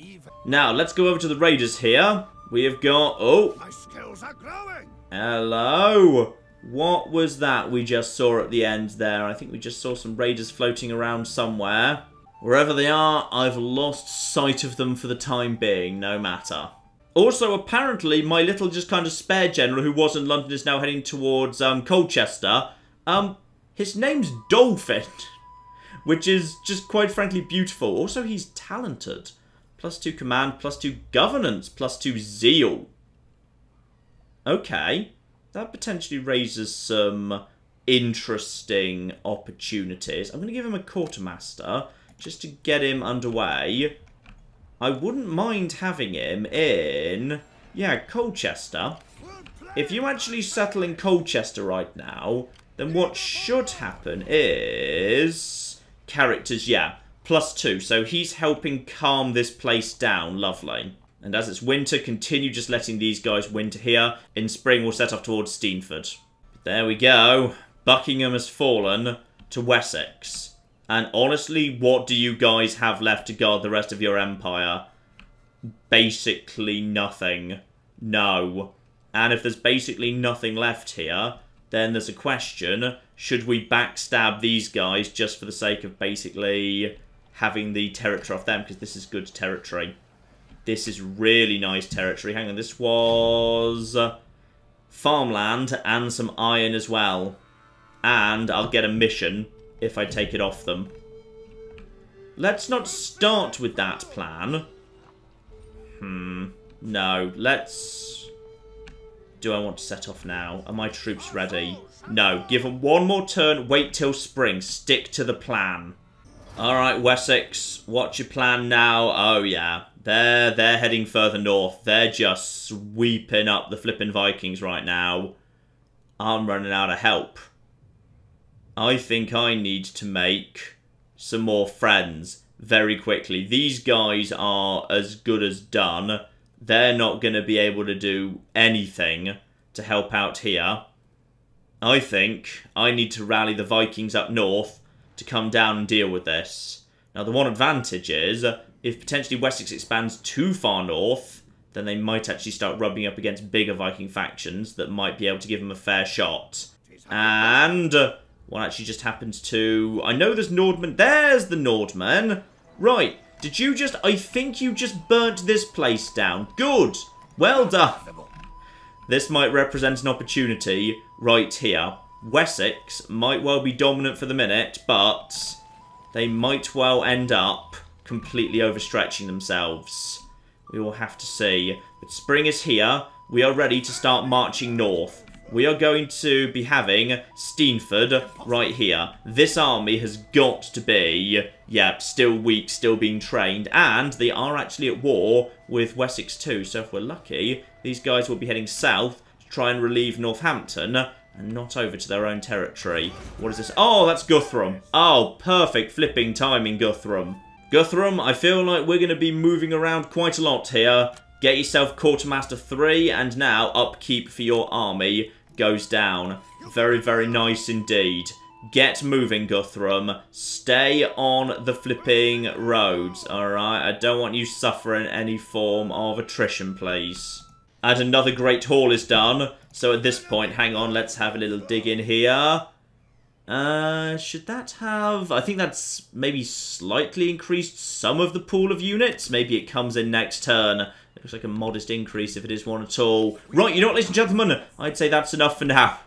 Now, let's go over to the raiders here. We have got... Oh. My skills are growing. Hello. What was that we just saw at the end there? I think we just saw some raiders floating around somewhere. Wherever they are, I've lost sight of them for the time being, no matter. Also, apparently, my little just kind of spare general who was in London is now heading towards um, Colchester. Um, his name's Dolphin, which is just quite frankly beautiful. Also, he's talented. Plus two command, plus two governance, plus two zeal. Okay that potentially raises some interesting opportunities. I'm going to give him a quartermaster just to get him underway. I wouldn't mind having him in, yeah, Colchester. If you actually settle in Colchester right now, then what should happen is... Characters, yeah, plus two. So he's helping calm this place down. Lovely. And as it's winter, continue just letting these guys winter here. In spring, we'll set off towards Steenford. There we go. Buckingham has fallen to Wessex. And honestly, what do you guys have left to guard the rest of your empire? Basically nothing. No. And if there's basically nothing left here, then there's a question. Should we backstab these guys just for the sake of basically having the territory off them? Because this is good territory. This is really nice territory. Hang on, this was uh, farmland and some iron as well. And I'll get a mission if I take it off them. Let's not start with that plan. Hmm. No, let's... Do I want to set off now? Are my troops ready? No. Give them one more turn. Wait till spring. Stick to the plan. Alright, Wessex. What's your plan now? Oh, yeah. They're, they're heading further north. They're just sweeping up the flipping Vikings right now. I'm running out of help. I think I need to make some more friends very quickly. These guys are as good as done. They're not going to be able to do anything to help out here. I think I need to rally the Vikings up north to come down and deal with this. Now, the one advantage is if potentially Wessex expands too far north, then they might actually start rubbing up against bigger Viking factions that might be able to give them a fair shot. And what actually just happens to... I know there's Nordmen. There's the Nordmen. Right. Did you just... I think you just burnt this place down. Good. Well done. This might represent an opportunity right here. Wessex might well be dominant for the minute, but they might well end up completely overstretching themselves. We will have to see. But spring is here. We are ready to start marching north. We are going to be having Steenford right here. This army has got to be, yeah, still weak, still being trained, and they are actually at war with Wessex too, so if we're lucky, these guys will be heading south to try and relieve Northampton, and not over to their own territory. What is this? Oh, that's Guthrum. Oh, perfect flipping timing, Guthrum. Guthrum, I feel like we're going to be moving around quite a lot here. Get yourself Quartermaster 3, and now upkeep for your army goes down. Very, very nice indeed. Get moving, Guthrum. Stay on the flipping roads, alright? I don't want you suffering any form of attrition, please. And another Great Hall is done. So at this point, hang on, let's have a little dig in here. Uh, should that have... I think that's maybe slightly increased some of the pool of units. Maybe it comes in next turn. Looks like a modest increase if it is one at all. Right, you know what, ladies and gentlemen? I'd say that's enough for now.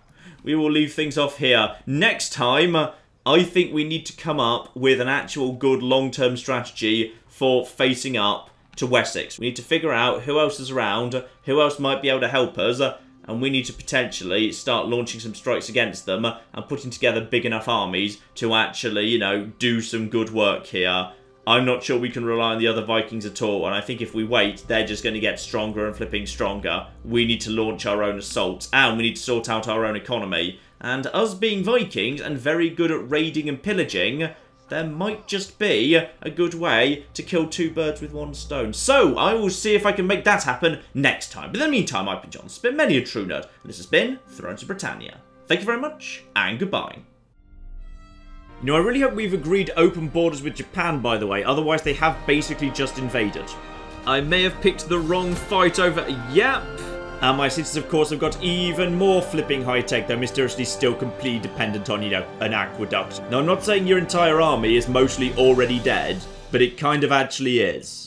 we will leave things off here. Next time, uh, I think we need to come up with an actual good long-term strategy for facing up to Wessex. We need to figure out who else is around, who else might be able to help us, and we need to potentially start launching some strikes against them and putting together big enough armies to actually, you know, do some good work here. I'm not sure we can rely on the other Vikings at all, and I think if we wait, they're just going to get stronger and flipping stronger. We need to launch our own assaults, and we need to sort out our own economy. And us being Vikings and very good at raiding and pillaging, there might just be a good way to kill two birds with one stone. So, I will see if I can make that happen next time. But in the meantime, I've been John Spin, Many A True Nerd, and this has been Thrones of Britannia. Thank you very much, and goodbye. You know, I really hope we've agreed open borders with Japan, by the way, otherwise they have basically just invaded. I may have picked the wrong fight over... Yep. And my sisters, of course, have got even more flipping high-tech. They're mysteriously still completely dependent on, you know, an aqueduct. Now, I'm not saying your entire army is mostly already dead, but it kind of actually is.